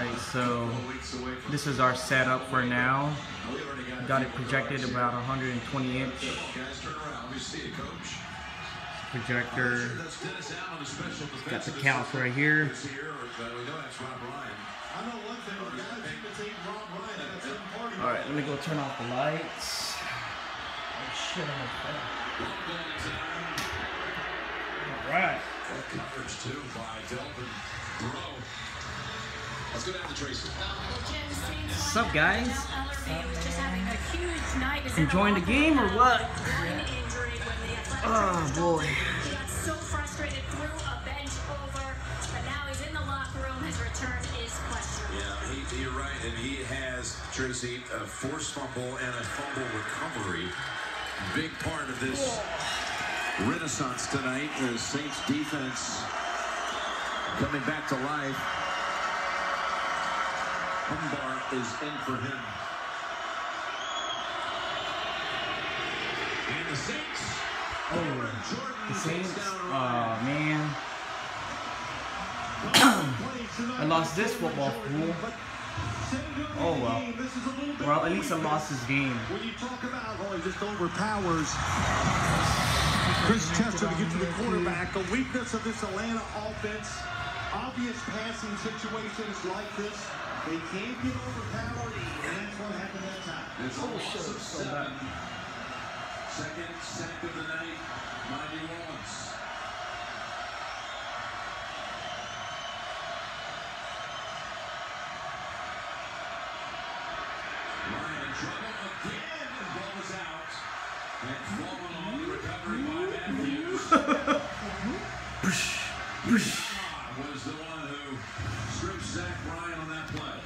Alright, so this is our setup for now. Got it projected about 120 inch projector. Got the couch right here. Alright, let me go turn off the lights. Oh shit, I'm Alright. Let's go down to Tracy. What's up, guys? Enjoying the game or what? Oh boy. He so frustrated, threw a bench over, but now he's in the locker room. His return is questionable. Yeah, he, you're right, and he has Tracy a forced fumble and a fumble recovery. Big part of this renaissance tonight. The Saints defense coming back to life. Humber is in for him. And the Saints. Oh, the Saints. Oh man. I lost this football fool. Oh well. Well, at least I lost this game. When you talk about, oh, he just overpowers Chris Chester to get to the quarterback. The weakness of this Atlanta offense. Obvious passing situations like this. They can't get overpowered, and that's what happened that time. It's oh, shit, of seven. Second sack of the night by New Orleans. Ryan in trouble again, and ball is out. And falling on the recovery by Matthews. was the one who stripped Zach Bryan on that play.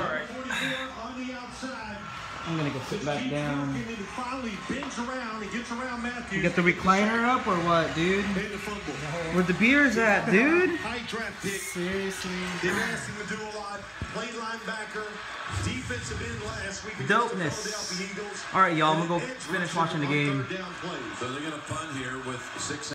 All right. 44 on the outside. I'm gonna go sit back down. And he finally bends around and gets around Matthews. You got the recliner up or what, dude? And the fumble. Where the beers at, dude? High draft pick. Seriously. Didn't ask him to do a lot. Played linebacker. Defensive end last week. Dopeness. All right, y'all. I'm gonna go finish watching the game. third down plays. So they're going to punt here with six